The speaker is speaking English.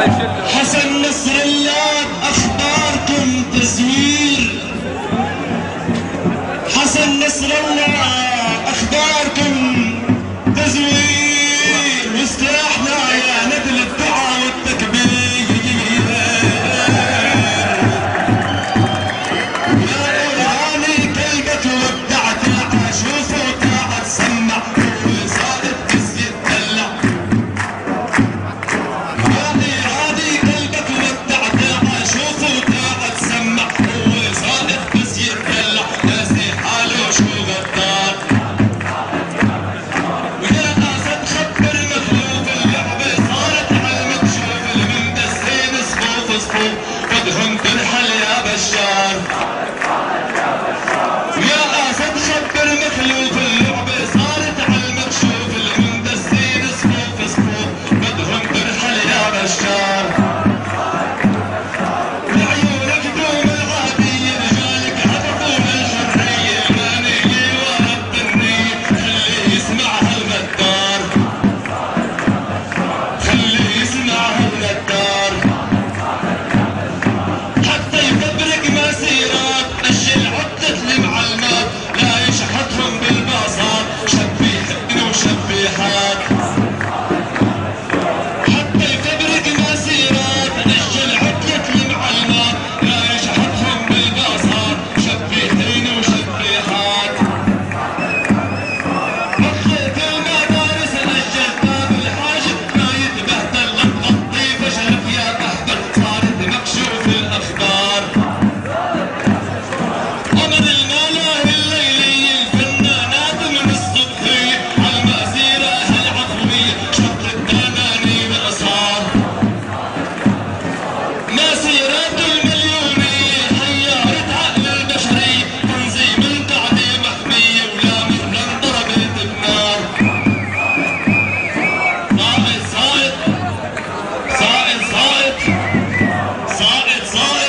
Congratulations. Florida.